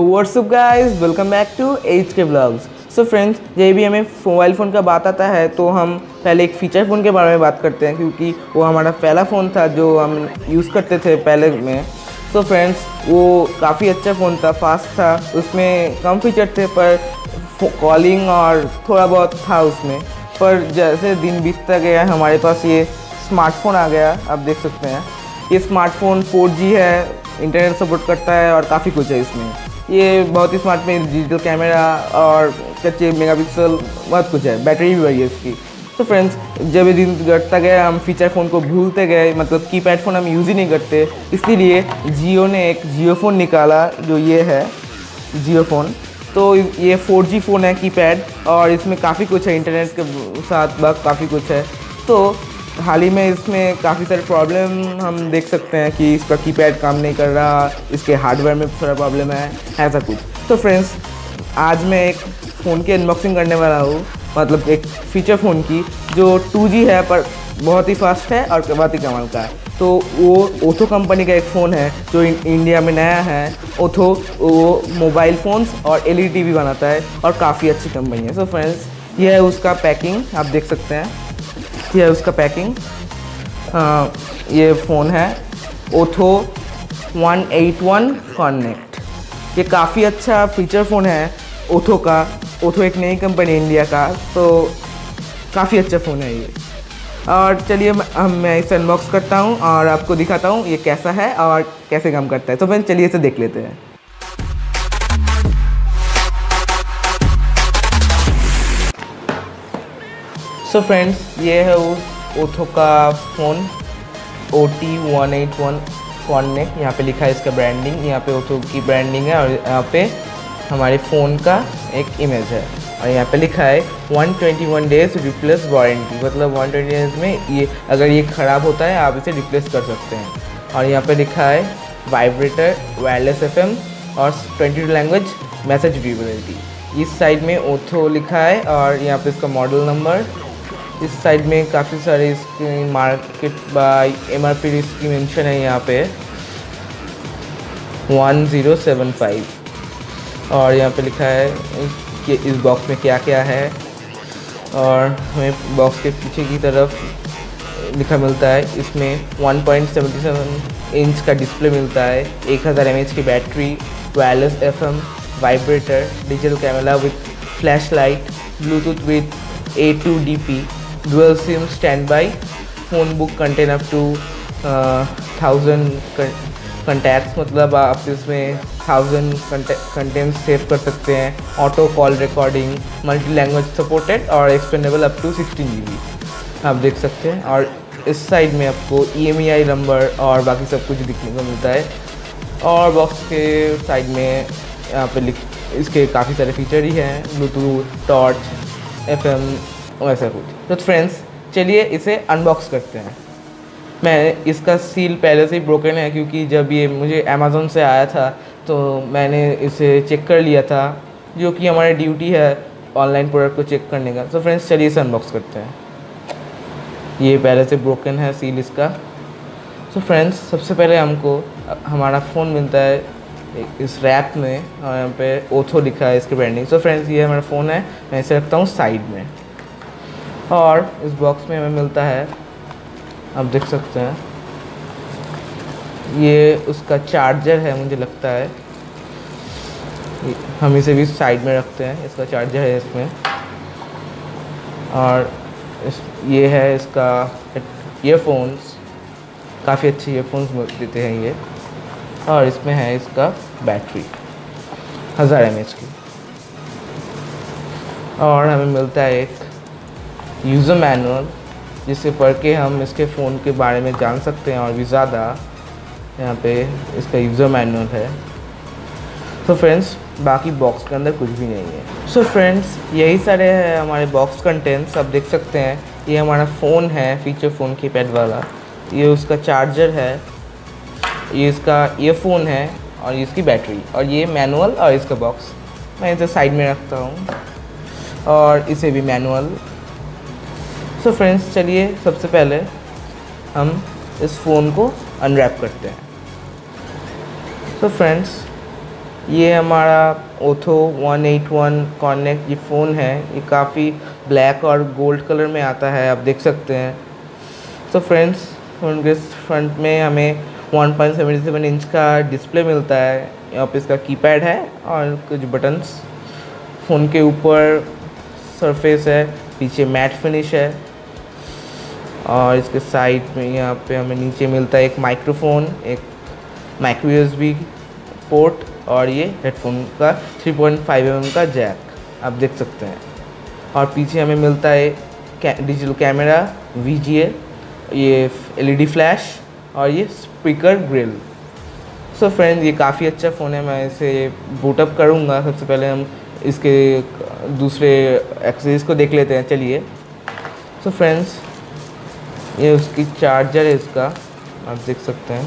What's up guys welcome back to H K blogs so friends जब भी हमें mobile phone का बात आता है तो हम पहले एक फ़ीचर फ़ोन के बारे में बात करते हैं, क्योंकि वो हमारा पहला फ़ोन था जो हम यूज़ करते थे पहले में। सो so फ्रेंड्स वो काफ़ी अच्छा फ़ोन था फास्ट था, उसमें कम फीचर थे, पर कॉलिंग और थोड़ा बहुत था उसमें। पर जैसे दिन बीतता गया, हमारे पास ये स्मार्टफ़ोन आ गया, आप देख सकते हैं। ये स्मार्टफ़ोन 4G है इंटरनेट सपोर्ट करता है और काफ़ी कुछ है इसमें। ये बहुत ही स्मार्ट में डिजिटल कैमरा और कच्चे मेगापिक्सल बहुत कुछ है। बैटरी भी बढ़ी है इसकी। तो फ्रेंड्स जब ये दिन घटता गया, हम फीचर फ़ोन को भूलते गए मतलब कीपैड फ़ोन हम यूज़ ही नहीं करते। इसीलिए जियो ने एक जियो फ़ोन निकाला, जो ये है जियो फ़ोन तो ये 4G फ़ोन है कीपैड और इसमें काफ़ी कुछ है इंटरनेट के साथ काफ़ी कुछ है। तो हाल ही में इसमें काफ़ी सारे प्रॉब्लम हम देख सकते हैं कि इसका कीपैड काम नहीं कर रहा, इसके हार्डवेयर में थोड़ा प्रॉब्लम है, ऐसा कुछ। तो फ्रेंड्स आज मैं एक फ़ोन की अनबॉक्सिंग करने वाला हूँ मतलब एक फीचर फ़ोन की, जो 2G है, पर बहुत ही फास्ट है और बहुत ही कमाल का है। तो वो ओथो कंपनी का एक फ़ोन है, जो इंडिया में नया है। ओथो वो मोबाइल फ़ोन्स और एल टी बनाता है और काफ़ी अच्छी कंपनी है। सो फ्रेंड्स ये है उसका पैकिंग आप देख सकते हैं। है उसका पैकिंग आ, ये फ़ोन है। ओथो 181 कॉन्नेक्ट ये काफ़ी अच्छा फीचर फ़ोन है ओथो का। ओथो एक नई कंपनी इंडिया का तो काफ़ी अच्छा फ़ोन है ये। और चलिए मैं इसे अनबॉक्स करता हूँ और आपको दिखाता हूँ ये कैसा है और कैसे काम करता है। तो फिर चलिए इसे देख लेते हैं। सो so फ्रेंड्स ये है उस ओथो का phone O T one eight one connect यहाँ पे लिखा है इसका ब्रांडिंग यहाँ पे ओथो की ब्रांडिंग है और यहाँ पे हमारे फ़ोन का एक इमेज है। और यहाँ पे लिखा है 121 डेज़ रिप्लेस वारंटी मतलब 120 डेज़ में ये अगर ये ख़राब होता है, आप इसे रिप्लेस कर सकते हैं। और यहाँ पे लिखा है वाइब्रेटर वायरलेस एफएम और 22 लैंग्वेज मैसेज ड्यूरेबिलिटी इस साइड में ओथो लिखा है और यहाँ पे इसका मॉडल नंबर इस साइड में काफ़ी सारे इसकी market by M R P इसकी मेंशन है यहाँ पे। 1075 और यहाँ पे लिखा है कि इस बॉक्स में क्या क्या है। और हमें बॉक्स के पीछे की तरफ़ लिखा मिलता है, इसमें 1.77 इंच का डिस्प्ले मिलता है 1000 हज़ार एमएच की battery wireless FM vibrator digital camera with flash light Bluetooth with A two D P dual sim standby, phone book contain up to thousand contacts मतलब आप इसमें थाउज़ेंड कंटेंट सेव कर सकते हैं। Auto call recording multi language supported और expandable up to sixteen G B आप देख सकते हैं। और इस साइड में आपको ई एम ई आई नंबर और बाकी सब कुछ दिखने को मिलता है। और बॉक्स के साइड में यहाँ पे लिख, इसके काफ़ी सारे फीचर ही हैं। ब्लूटूथ टॉर्च एफ़ एम वैसा कुछ। तो फ्रेंड्स चलिए इसे अनबॉक्स करते हैं। मैं इसका सील पहले से ही ब्रोकन है, क्योंकि जब ये मुझे अमेज़ोन से आया था तो मैंने इसे चेक कर लिया था, जो कि हमारी ड्यूटी है ऑनलाइन प्रोडक्ट को चेक करने का। तो फ्रेंड्स चलिए इसे अनबॉक्स करते हैं। ये पहले से ब्रोकन है सील इसका। तो फ्रेंड्स सबसे पहले हमको, हमारा फ़ोन मिलता है इस रैप में, और यहाँ पे ओथो लिखा है इसके ब्रांडिंग सो फ्रेंड्स ये हमारा फ़ोन है, मैं इसे रखता हूँ साइड में। और इस बॉक्स में हमें मिलता है, आप देख सकते हैं। ये उसका चार्जर है, मुझे लगता है। हम इसे भी साइड में रखते हैं, इसका चार्जर है इसमें। और इस, ये है इसका ईयरफोन्स काफ़ी अच्छे ईयरफोन्स देते हैं ये। और इसमें है इसका बैटरी हज़ार एम की। और हमें मिलता है एक यूज़र मैनुअल, जिसे पढ़ के हम इसके फ़ोन के बारे में जान सकते हैं और भी ज़्यादा, यहाँ पे इसका यूज़र मैनुअल है। तो so फ्रेंड्स बाकी बॉक्स के अंदर कुछ भी नहीं है। सो so फ्रेंड्स यही सारे हैं हमारे बॉक्स कंटेंट्स आप देख सकते हैं। ये हमारा फ़ोन है फीचर फ़ोन की पैड वाला। ये उसका चार्जर है, ये इसका ईयरफोन है और इसकी बैटरी और ये मैनुअल और इसका बॉक्स मैं इसे साइड में रखता हूँ। और इसे भी मैनुअल सो फ्रेंड्स चलिए सबसे पहले हम इस फ़ोन को अनरैप करते हैं। सो so फ्रेंड्स ये हमारा ओथो 181 कॉर्नेक्ट ये फ़ोन है। ये काफ़ी ब्लैक और गोल्ड कलर में आता है, आप देख सकते हैं। तो फ्रेंड्स उनके फ्रंट में हमें 1.77 इंच का डिस्प्ले मिलता है। यहाँ पे इसका कीपैड है और कुछ बटन्स फ़ोन के ऊपर सरफेस है, पीछे मैट फिनिश है। और इसके साइड में यहाँ पे हमें नीचे मिलता है एक माइक्रोफोन, एक माइक्रो यूएसबी पोर्ट और ये हेडफोन का 3.5 पॉइंट mm का जैक, आप देख सकते हैं। और पीछे हमें मिलता है डिजिटल कैमरा वीजीए ये एलईडी फ्लैश और ये speaker grill. So so friend ये काफ़ी अच्छा फ़ोन है, मैं इसे बूटअप करूँगा। सबसे पहले हम इसके दूसरे एक्सेसरीज को देख लेते हैं, चलिए। सो फ्रेंड्स ये उसकी चार्जर है इसका आप देख सकते हैं।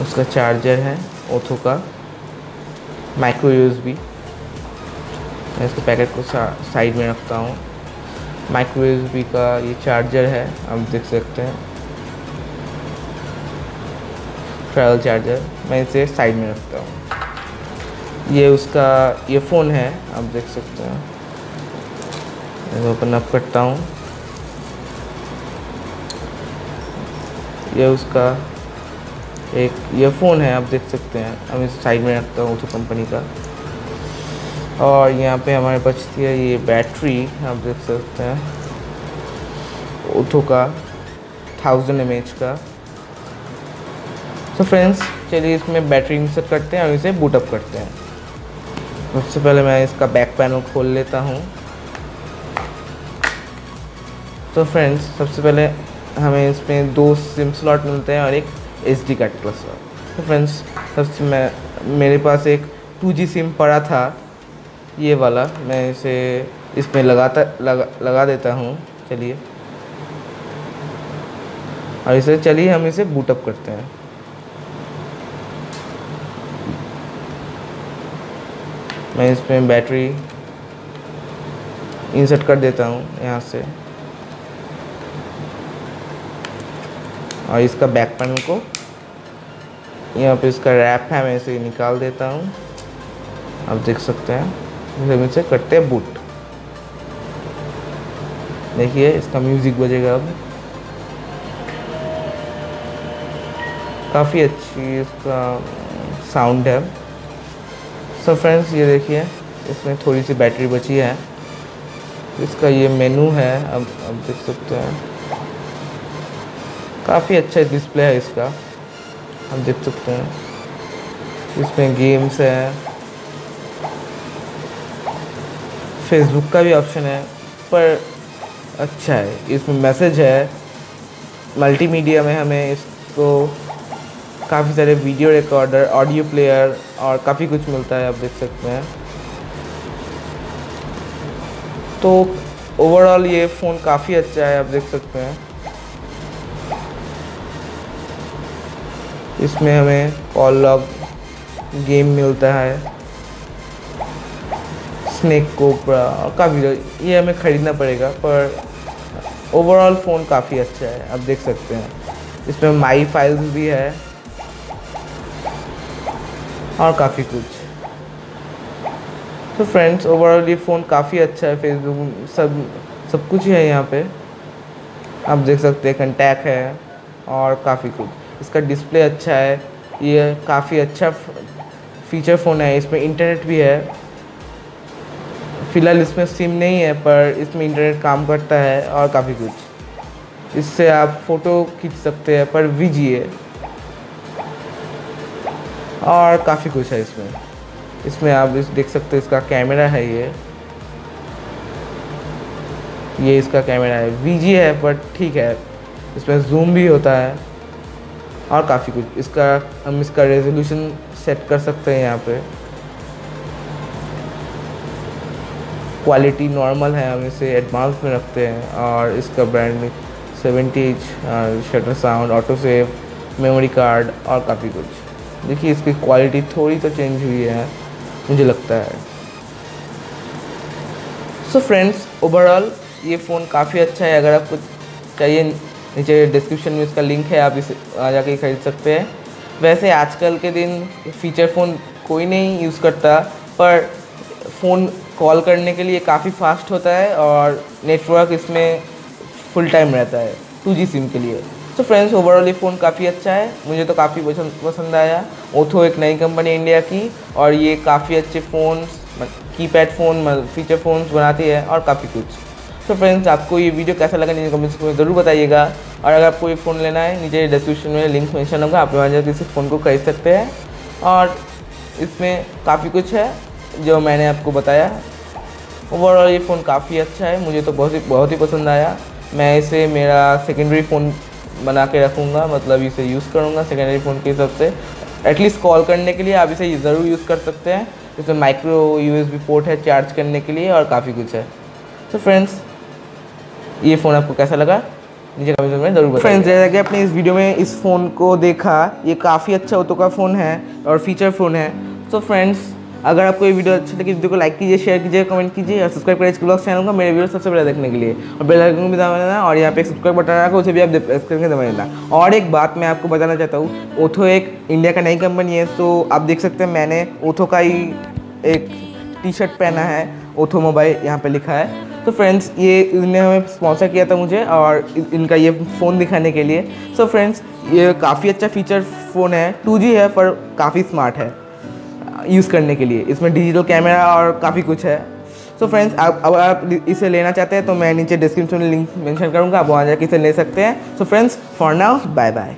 उसका चार्जर है ओथो का माइक्रो यूएसबी मैं इसके पैकेट को सा, साइड में रखता हूँ। माइक्रो यूएसबी का ये चार्जर है आप देख सकते हैं। ट्रैवल चार्जर मैं इसे साइड में रखता हूँ। ये उसका ये फ़ोन है आप देख सकते हैं। ओपन अप करता हूँ। ये उसका एक ईयरफोन है, आप देख सकते हैं। हम इस साइड में रखता हूँ तो कंपनी का। और यहाँ पे हमारे बचती है ये बैटरी आप देख सकते हैं। ओथो का थाउज़ेंड एम का। तो फ्रेंड्स चलिए इसमें बैटरी इंसर्ट करते हैं और इसे बूटअप करते हैं। सबसे पहले मैं इसका बैक पैनल खोल लेता हूँ। तो फ्रेंड्स सबसे पहले हमें इसमें दो सिम स्लॉट मिलते हैं और एक एच डी कार्ड प्लस तो फ्रेंड्स सबसे मैं, मेरे पास एक टू जी सिम पड़ा था। ये वाला मैं इसे इसमें लगाता, लगा लगा देता हूँ। चलिए। और इसे, चलिए हम इसे बूटअप करते हैं। मैं इसमें बैटरी इंसर्ट कर देता हूँ यहाँ से। और इसका बैक पैनल को यहाँ पे इसका रैप है, मैं इसे निकाल देता हूँ। आप देख सकते हैं हम इसे करते हैं बूट देखिए, इसका म्यूज़िक बजेगा अब। काफ़ी अच्छी इसका साउंड है। सो फ्रेंड्स ये देखिए, इसमें थोड़ी सी बैटरी बची है। इसका ये मेनू है, अब अब देख सकते हैं। काफ़ी अच्छा डिस्प्ले है इसका। हम देख सकते हैं। इसमें गेम्स है। फेसबुक का भी ऑप्शन है, पर अच्छा है। इसमें मैसेज है। मल्टीमीडिया में हमें इसको काफ़ी सारे वीडियो रिकॉर्डर ऑडियो प्लेयर और काफ़ी कुछ मिलता है, आप देख सकते हैं। तो ओवरऑल ये फ़ोन काफ़ी अच्छा है, आप देख सकते हैं। इसमें हमें कॉल लॉग गेम मिलता है। स्नेक कोपरा और काफ़ी ये हमें ख़रीदना पड़ेगा, पर ओवरऑल फ़ोन काफ़ी अच्छा है, आप देख सकते हैं। इसमें माई फाइल्स भी है। और काफ़ी कुछ। तो फ्रेंड्स ओवरऑल ये फ़ोन काफ़ी अच्छा है फेसबुक सब सब कुछ है यहाँ पे। आप देख सकते हैं कंटैक्ट है और काफ़ी कुछ। इसका डिस्प्ले अच्छा है, ये काफ़ी अच्छा फीचर फ़ोन है, इसमें इंटरनेट भी है। फ़िलहाल इसमें सिम नहीं है, पर इसमें इंटरनेट काम करता है और काफ़ी कुछ। इससे आप फ़ोटो खींच सकते हैं पर वीजिए और काफ़ी कुछ है इसमें। इसमें आप इस, देख सकते हैं इसका कैमरा है ये। ये इसका कैमरा है। वीजी है पर ठीक है। इसमें जूम भी होता है। और काफ़ी कुछ। इसका हम इसका रेजोल्यूशन सेट कर सकते हैं यहाँ पे। क्वालिटी नॉर्मल है, हम इसे एडवांस में रखते हैं और इसका brand seventy inch shutter sound auto save memory card और काफ़ी कुछ। देखिए, इसकी क्वालिटी थोड़ी तो चेंज हुई है, मुझे लगता है। सो फ्रेंड्स ओवरऑल ये फ़ोन काफ़ी अच्छा है। अगर आपको चाहिए नीचे डिस्क्रिप्शन में इसका लिंक है, आप इसे आ जाके खरीद सकते हैं। वैसे आजकल के दिन फीचर फ़ोन कोई नहीं यूज़ करता, पर फ़ोन कॉल करने के लिए काफ़ी फास्ट होता है और नेटवर्क इसमें फुल टाइम रहता है टू जी सिम के लिए। तो फ्रेंड्स ओवरऑल ये फ़ोन काफ़ी अच्छा है, मुझे तो काफ़ी पसंद पसंद आया। ओथो एक नई कंपनी इंडिया की, और ये काफ़ी अच्छे phone keypad phone feature phones बनाती है, और काफ़ी कुछ। तो फ्रेंड्स आपको ये वीडियो कैसा लगा नीचे कमेंट्स में ज़रूर बताइएगा। और अगर आपको ये फ़ोन लेना है, नीचे डिस्क्रिप्शन में लिंक मेंशन होगा, आप वहाँ जाकर इस फ़ोन को खरीद सकते हैं। और इसमें काफ़ी कुछ है, जो मैंने आपको बताया। ओवरऑल ये फ़ोन काफ़ी अच्छा है, मुझे तो बहुत ही बहुत ही पसंद आया। मैं इसे मेरा सेकेंडरी फ़ोन बना के रखूँगा मतलब इसे यूज़ करूँगा सेकेंडरी फ़ोन के हिसाब से। एटलीस्ट कॉल करने के लिए आप इसे ज़रूर यूज़ कर सकते हैं। इसमें माइक्रो यूएसबी पोर्ट है चार्ज करने के लिए और काफ़ी कुछ है। तो फ्रेंड्स ये फ़ोन आपको कैसा लगा? नीचे कमेंट में ज़रूर फ्रेंड्स जैसा कि आपने इस वीडियो में इस फ़ोन को देखा, ये काफ़ी अच्छा ओतो का फ़ोन है और फीचर फ़ोन है। तो फ्रेंड्स अगर आपको ये वीडियो अच्छी लगी, वीडियो को लाइक कीजिए शेयर कीजिए कमेंट कीजिए और सब्सक्राइब करें ब्लॉग चैनल को। मेरे वीडियो सबसे पहले देखने के लिए। और बेल आइकन भी दबा देना और यहाँ पे एक सब्सक्राइब बटन रखा उसे भी आप प्रेस करके दबा देना और एक बात मैं आपको बताना चाहता हूँ ओथो एक इंडिया का नई कंपनी है तो आप देख सकते हैं मैंने ओथो का ही एक टी शर्ट पहना है ओथो मोबाइल यहाँ पर लिखा है। तो फ्रेंड्स ये इन्होंने हमें स्पॉन्सर किया था मुझे और इनका ये फ़ोन दिखाने के लिए। सो so फ्रेंड्स ये काफ़ी अच्छा फीचर फ़ोन है। टू है, पर काफ़ी स्मार्ट है यूज़ करने के लिए। इसमें डिजिटल कैमरा और काफ़ी कुछ है। सो so फ्रेंड्स आप अगर आप इसे लेना चाहते हैं तो मैं नीचे डिस्क्रिप्शन में लिंक मेंशन करूँगा। आप वहाँ जाकर इसे ले सकते हैं। So friends for now bye bye